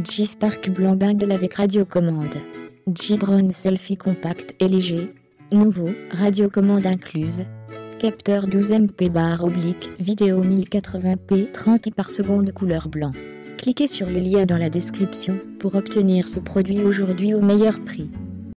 G-Spark blanc Bangle avec radiocommande. G-Drone selfie compact et léger. Nouveau, radiocommande incluse. Capteur 12 MP barre oblique, vidéo 1080p 30 par seconde couleur blanc. Cliquez sur le lien dans la description pour obtenir ce produit aujourd'hui au meilleur prix.